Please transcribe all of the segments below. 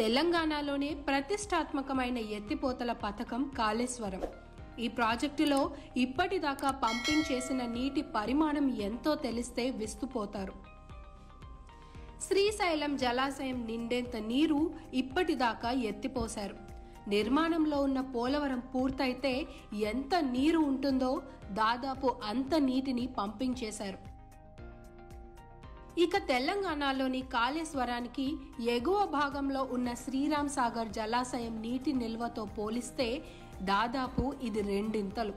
తెలంగాణలోనే ప్రతిష్టాత్మకమైన ఎత్తిపోతల పథకం కాళేశ్వరం. ఈ ప్రాజెక్టులో ఇప్పటిదాకా పంపింగ్ చేసిన నీటి పరిమాణం ఎంతో తెలిస్తే విస్తుపోతారు. శ్రీశైలం జలాశయం నిండేంత నీరు ఇప్పటిదాకా ఎత్తిపోశారు. నిర్మాణంలో ఉన్న పోలవరం పూర్తయితే ఎంత నీరు ఉంటుందో దాదాపు అంత నీటిని పంపింగ్ చేశారు. ఇక తెలంగాణలోని కాళేశ్వరానికి ఎగువ భాగంలో ఉన్న శ్రీరామ్ సాగర్ జలాశయం నీటి నిల్వతో పోలిస్తే దాదాపు ఇది రెండింతలు.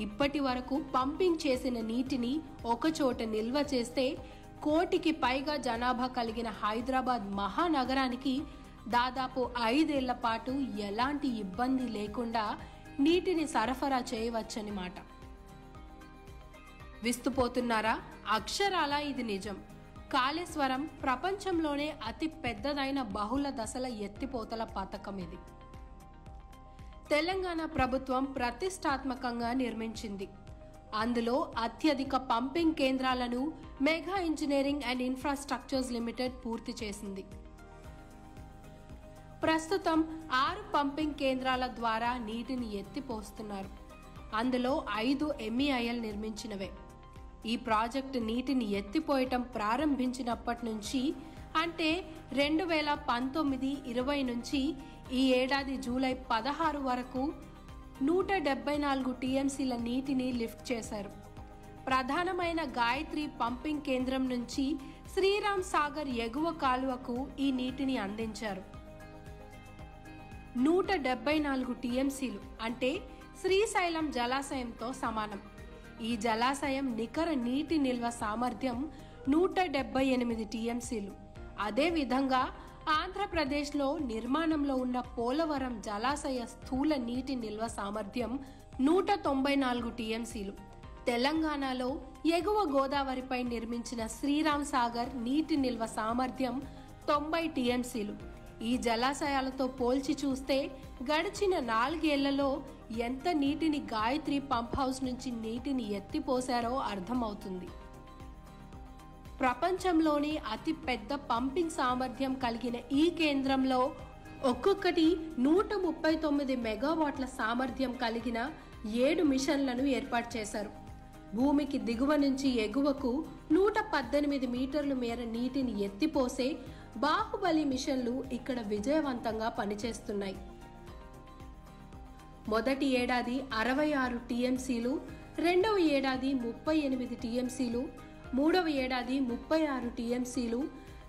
ఇప్పటి వరకు పంపింగ్ చేసిన నీటిని ఒకచోట నిల్వ చేస్తే కోటికి పైగా జనాభా కలిగిన హైదరాబాద్ మహానగరానికి దాదాపు ఐదేళ్ళ పాటు ఎలాంటి ఇబ్బంది లేకుండా నీటిని సరఫరా చేయవచ్చని మాట. విస్తుపోతున్నారా? అక్షరాల ఇది నిజం. కాళేశ్వరం ప్రపంచంలోనే అతి పెద్దదైన బహుళ దశల ఎత్తిపోతల పథకం ఇది. తెలంగాణ ప్రభుత్వం ప్రతిష్టాత్మకంగా నిర్మించింది. అందులో అత్యధిక పంపింగ్ కేంద్రాలను mega engineering and infrastructures limited పూర్తి చేసింది. ప్రస్తుతం ఆరు పంపింగ్ కేంద్రాల ద్వారా నీటిని ఎత్తిపోస్తున్నారు. అందులో ఐదు ఎంఈఐఎల్ నిర్మించినవే. ఈ ప్రాజెక్టు నీటిని ఎత్తిపోయటం ప్రారంభించినప్పటి నుంచి అంటే రెండు వేల పంతొమ్మిది ఇరవై నుంచి ఈ ఏడాది జూలై పదహారు వరకు నూట డెబ్బై నాలుగు టీఎంసీల నీటిని లిఫ్ట్ చేశారు. ప్రధానమైన గాయత్రి పంపింగ్ కేంద్రం నుంచి శ్రీరామ్ సాగర్ ఎగువ కాలువకు ఈ నీటిని అందించారు. నూట డెబ్బై నాలుగు టీఎంసీలు అంటే శ్రీశైలం జలాశయంతో సమానం. ఈ జలాశయం నికర నీటి నిల్వ సామర్థ్యం నూట డెబ్బై ఎనిమిది టీఎంసీలు. అదేవిధంగా ఆంధ్రప్రదేశ్లో నిర్మాణంలో ఉన్న పోలవరం జలాశయ స్థూల నీటి నిల్వ సామర్థ్యం నూట తొంభై నాలుగు టీఎంసీలు. తెలంగాణలో ఎగువ గోదావరిపై నిర్మించిన శ్రీరామ్ సాగర్ నీటి నిల్వ సామర్థ్యం తొంభై టీఎంసీలు. ఈ జలాశయాలతో పోల్చి చూస్తే గడిచిన నాలుగేళ్ళలో ఎంత నీటిని గాయత్రి పంప్ హౌస్ నుంచి నీటిని ఎత్తిపోశారో అర్థమవుతుంది. ప్రపంచంలోనే అతి పెద్ద పంపింగ్ సామర్థ్యం కలిగిన ఈ కేంద్రంలో ఒక్కొక్కటి నూట ముప్పై తొమ్మిది మెగావాట్ల సామర్థ్యం కలిగిన ఏడు మిషన్లను ఏర్పాటు చేశారు. భూమికి దిగువ నుంచి ఎగువకు నూట పద్దెనిమిది మీటర్ల మేర నీటిని ఎత్తిపోసే బాహుబలి మిషన్లు ఇక్కడ విజయవంతంగా పనిచేస్తున్నాయి. మొదటి ఏడాది అరవై ఆరు టీఎంసీలు రెండవ ఏడాది ముప్పై ఎనిమిది టీఎంసీలు మూడవ ఏడాది ముప్పై ఆరు టీఎంసీలు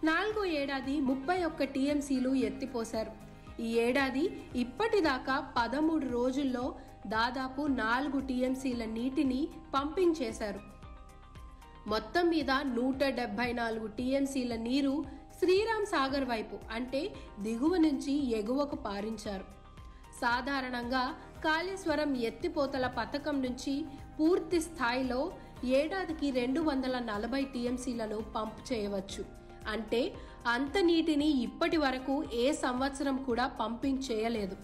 నాలుగో ఏడాది ముప్పై ఒక్క టీఎంసీలు ఎత్తిపోశారు. ఈ ఏడాది ఇప్పటిదాకా పదమూడు రోజుల్లో దాదాపు నాలుగు టీఎంసీల నీటిని పంపింగ్ చేశారు మొత్తం మీద నూట డెబ్బై నాలుగు టీఎంసీల నీరు శ్రీరామ్ సాగర్ వైపు అంటే దిగువ నుంచి ఎగువకు పారించారు. సాధారణంగా కాళేశ్వరం ఎత్తిపోతల పథకం నుంచి పూర్తి స్థాయిలో ఏడాదికి రెండు వందల నలభై టీఎంసీలను పంప్ చేయవచ్చు. అంటే అంత నీటిని ఇప్పటి వరకు ఏ సంవత్సరం కూడా పంపింగ్ చేయలేదు.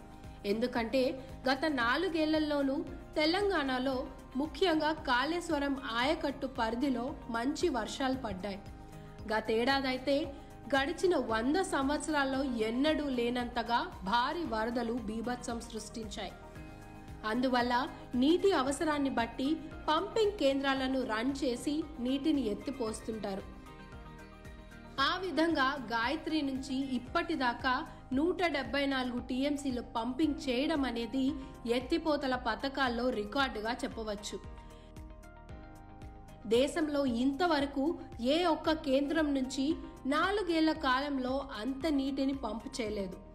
ఎందుకంటే గత నాలుగేళ్ళలోనూ తెలంగాణలో ముఖ్యంగా కాళేశ్వరం ఆయకట్టు పరిధిలో మంచి వర్షాలు పడ్డాయి. గతేడాదైతే గడిచిన వంద సంవత్సరాల్లో ఎన్నడూ లేనంతగా భారీ వరదలు బీభత్సం సృష్టించాయి. అందువల్ల నీటి అవసరాన్ని బట్టి పంపింగ్ కేంద్రాలను రన్ చేసి నీటిని ఎత్తిపోస్తుంటారు. ఆ విధంగా గాయత్రి నుంచి ఇప్పటిదాకా నూట డెబ్బై నాలుగు టీఎంసీలు పంపింగ్ చేయడం అనేది ఎత్తిపోతల పథకాల్లో రికార్డుగా చెప్పవచ్చు. దేశంలో ఇంతవరకు ఏ ఒక్క కేంద్రం నుంచి నాలుగేళ్ళ కాలంలో అంత నీటిని పంపు చేయలేదు.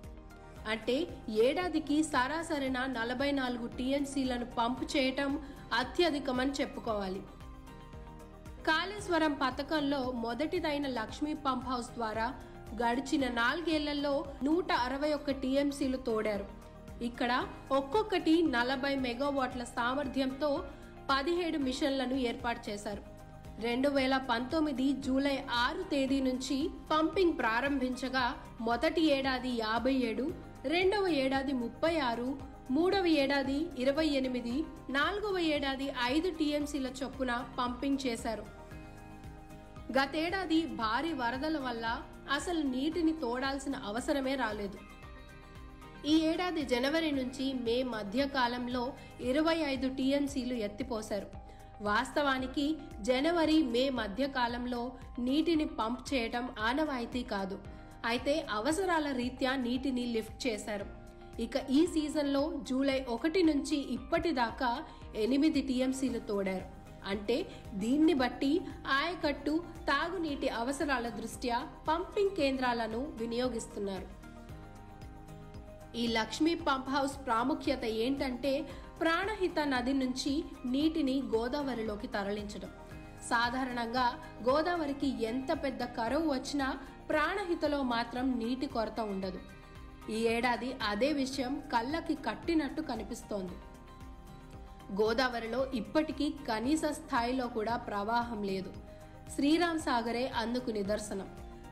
అంటే ఏడాదికి సరాసరిన నలభై నాలుగు టీఎంసీలను పంపు చేయటం అత్యధికమని చెప్పుకోవాలి. కాళేశ్వరం పథకంలో మొదటిదైన లక్ష్మీ పంప్ హౌస్ ద్వారా గడిచిన నాలుగేళ్ళలో నూట అరవై ఒక్క టీఎంసీలు తోడారు. ఇక్కడ ఒక్కొక్కటి నలభై మెగావాట్ల సామర్థ్యంతో పదిహేడు మిషన్లను ఏర్పాటు చేశారు. రెండు వేల పంతొమ్మిది జూలై ఆరు తేదీ నుంచి పంపింగ్ ప్రారంభించగా మొదటి ఏడాది యాభై ఏడు రెండవ ఏడాది ముప్పై ఆరు మూడవ ఏడాది ఇరవై ఎనిమిది నాలుగవ ఏడాది ఐదు టీఎంసీల చొప్పున పంపింగ్ చేశారు. గతేడాది భారీ వరదల వల్ల అసలు నీటిని తోడాల్సిన అవసరమే రాలేదు. ఈ ఏడాది జనవరి నుంచి మే మధ్య కాలంలో ఇరవై ఐదు టీఎంసీలు ఎత్తిపోశారు. వాస్తవానికి జనవరి మే మధ్య కాలంలో నీటిని పంప్ చేయటం ఆనవాయితీ కాదు. అయితే అవసరాల రీత్యా నీటిని లిఫ్ట్ చేశారు. ఇక ఈ సీజన్లో జూలై ఒకటి నుంచి ఇప్పటిదాకా ఎనిమిది టీఎంసీలు తోడారు. అంటే దీన్ని బట్టి ఆయకట్టు తాగునీటి అవసరాల దృష్ట్యా పంపింగ్ కేంద్రాలను వినియోగిస్తున్నారు. ఈ లక్ష్మీ పంప్ హౌస్ ప్రాముఖ్యత ఏంటంటే ప్రాణహిత నది నుంచి నీటిని గోదావరిలోకి తరలించడం. సాధారణంగా గోదావరికి ఎంత పెద్ద కరువు వచ్చినా ప్రాణహితలో మాత్రం నీటి కొరత ఉండదు. ఈ ఏడాది అదే విషయం కళ్ళకి కట్టినట్టు కనిపిస్తోంది. గోదావరిలో ఇప్పటికీ కనీస స్థాయిలో కూడా ప్రవాహం లేదు. శ్రీరామ్ సాగరే అందుకు నిదర్శనం.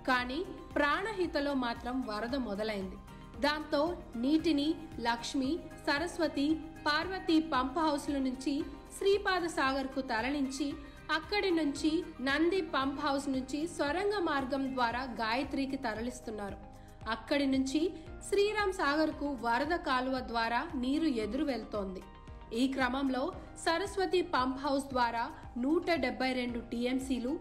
కానీ ప్రాణహితలో మాత్రం వరద మొదలైంది. దాంతో నీటిని లక్ష్మి సరస్వతి పార్వతి పంప్ హౌస్ల నుంచి శ్రీపాద సాగర్కు తరలించి అక్కడి నుంచి నంది పంప్ హౌస్ నుంచి సొరంగ మార్గం ద్వారా గాయత్రికి తరలిస్తున్నారు. అక్కడి నుంచి శ్రీరామ్ సాగర్కు వరద కాలువ ద్వారా నీరు ఎదురు వెళ్తోంది. ఈ క్రమంలో సరస్వతి పంప్ హౌస్ ద్వారా నూట డెబ్బై రెండు టీఎంసీలు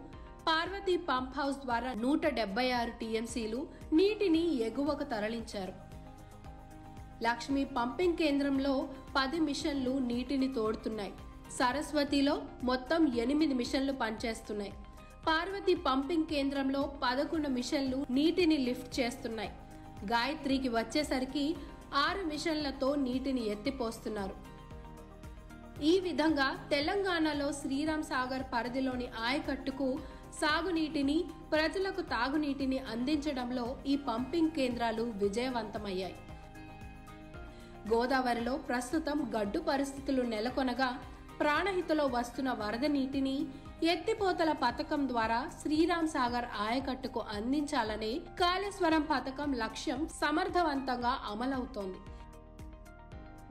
పార్వతి పంప్ హౌస్ ద్వారా నూట డెబ్బై ఆరు టీఎంసీలు నీటిని ఎగువకు తరలించారు. లక్ష్మి పంపింగ్ కేంద్రంలో పది మిషన్లు నీటిని తోడుతున్నాయి. సరస్వతిలో మొత్తం ఎనిమిది మిషన్లు పనిచేస్తున్నాయి. పార్వతి పంపింగ్ కేంద్రంలో పదకొండు మిషన్లు నీటిని లిఫ్ట్ చేస్తున్నాయి. గాయత్రికి వచ్చేసరికి ఆరు మిషన్లతో నీటిని ఎత్తిపోస్తున్నారు. ఈ విధంగా తెలంగాణలో శ్రీరామ్ సాగర్ పరిధిలోని ఆయకట్టుకు సాగునీటిని ప్రజలకు తాగునీటిని అందించడంలో ఈ పంపింగ్ కేంద్రాలు విజయవంతమయ్యాయి. గోదావరిలో ప్రస్తుతం గడ్డు పరిస్థితులు నెలకొనగా ప్రాణహితలో వస్తున్న వరద నీటిని ఎత్తిపోతల పథకం ద్వారా శ్రీరామ్ సాగర్ ఆయకట్టుకు అందించాలనే కాళేశ్వరం పథకం లక్ష్యం సమర్థవంతంగా అమలవుతోంది.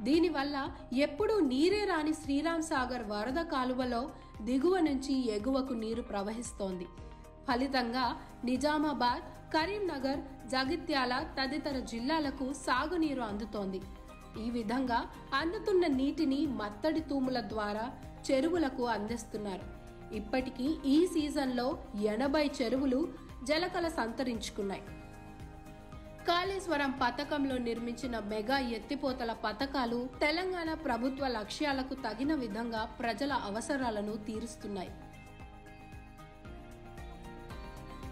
దీనివల్ల ఎప్పుడూ నీరే రాని శ్రీరామ్ సాగర్ వరద కాలువలో దిగువ నుంచి ఎగువకు నీరు ప్రవహిస్తోంది. ఫలితంగా నిజామాబాద్ కరీంనగర్ జగిత్యాల తదితర జిల్లాలకు సాగునీరు అందుతోంది. ఈ విధంగా అందుతున్న నీటిని మత్తడి తూముల ద్వారా చెరువులకు అందిస్తున్నారు. ఇప్పటికీ ఈ సీజన్లో ఎనభై చెరువులు జలకల సంతరించుకున్నాయి. కాళేశ్వరం పథకంలో నిర్మించిన మెగా ఎత్తిపోతల పథకాలు తెలంగాణ ప్రభుత్వ లక్ష్యాలకు తగిన విధంగా ప్రజల అవసరాలను తీరుస్తున్నాయి.